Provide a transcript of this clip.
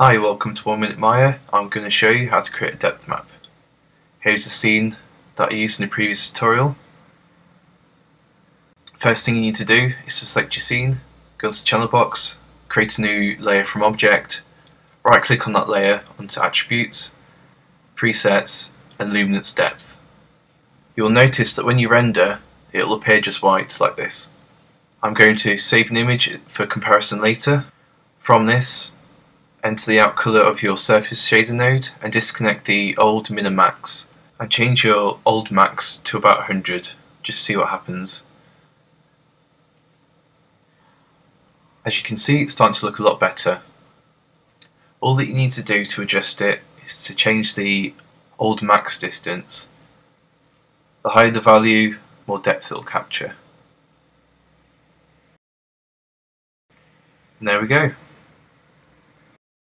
Hi, welcome to One Minute Maya. I'm going to show you how to create a depth map. Here's the scene that I used in the previous tutorial. First thing you need to do is to select your scene, go to the channel box, create a new layer from object, right click on that layer onto attributes, presets and luminance depth. You'll notice that when you render it will appear just white like this. I'm going to save an image for comparison later. From this enter the out color of your surface shader node and disconnect the old min and max and change your old max to about 100 just see what happens. As you can see it's starting to look a lot better. All that you need to do to adjust it is to change the old max distance. The higher the value, more depth it will capture. And there we go.